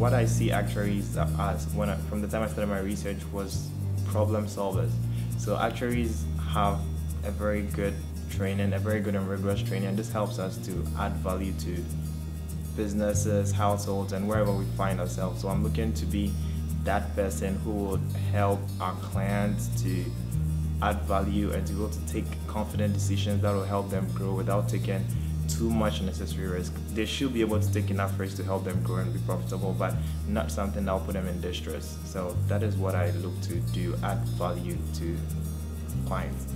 what I see actuaries as when I, from the time I started my research was problem solvers. So actuaries have a very good training, a very good and rigorous training, and this helps us to add value to businesses, households, and wherever we find ourselves. So I'm looking to be that person who would help our clients to add value and to be able to take confident decisions that will help them grow without taking too much unnecessary risk. They should be able to take enough risk to help them grow and be profitable, but not something that will put them in distress. So that is what I look to do, add value to clients.